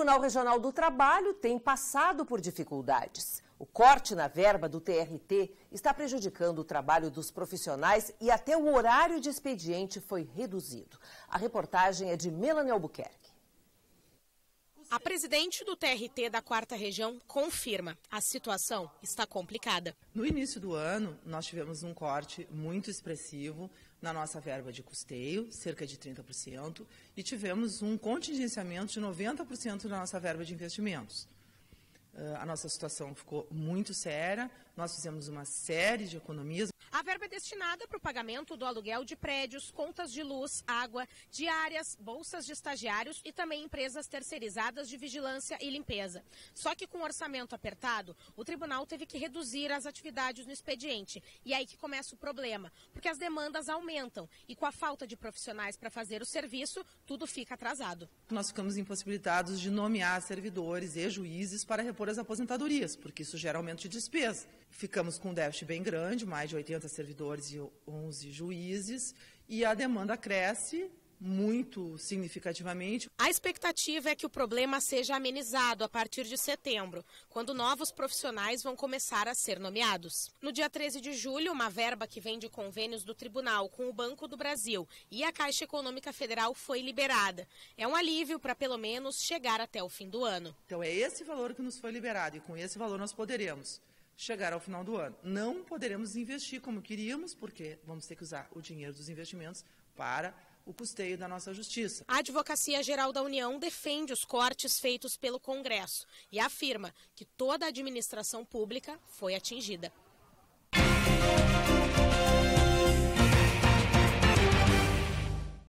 Tribunal Regional do Trabalho tem passado por dificuldades. O corte na verba do TRT está prejudicando o trabalho dos profissionais e até o horário de expediente foi reduzido. A reportagem é de Melanie Albuquerque. A presidente do TRT da quarta região confirma a situação está complicada. No início do ano, nós tivemos um corte muito expressivo na nossa verba de custeio, cerca de 30%, e tivemos um contingenciamento de 90% da nossa verba de investimentos. Uh, a nossa situação ficou muito séria, nós fizemos uma série de economias. A verba é destinada para o pagamento do aluguel de prédios, contas de luz, água, diárias, bolsas de estagiários e também empresas terceirizadas de vigilância e limpeza. Só que com o orçamento apertado, o tribunal teve que reduzir as atividades no expediente. E é aí que começa o problema, porque as demandas aumentam e com a falta de profissionais para fazer o serviço, tudo fica atrasado. Nós ficamos impossibilitados de nomear servidores e juízes para repor as aposentadorias, porque isso gera aumento de despesa. Ficamos com um déficit bem grande, mais de 80 servidores e 11 juízes, e a demanda cresce muito significativamente. A expectativa é que o problema seja amenizado a partir de setembro, quando novos profissionais vão começar a ser nomeados. No dia 13 de julho, uma verba que vem de convênios do Tribunal com o Banco do Brasil e a Caixa Econômica Federal foi liberada. É um alívio para pelo menos chegar até o fim do ano. Então é esse valor que nos foi liberado e com esse valor nós poderemos chegar ao final do ano. Não poderemos investir como queríamos, porque vamos ter que usar o dinheiro dos investimentos para o custeio da nossa justiça. A Advocacia Geral da União defende os cortes feitos pelo Congresso e afirma que toda a administração pública foi atingida.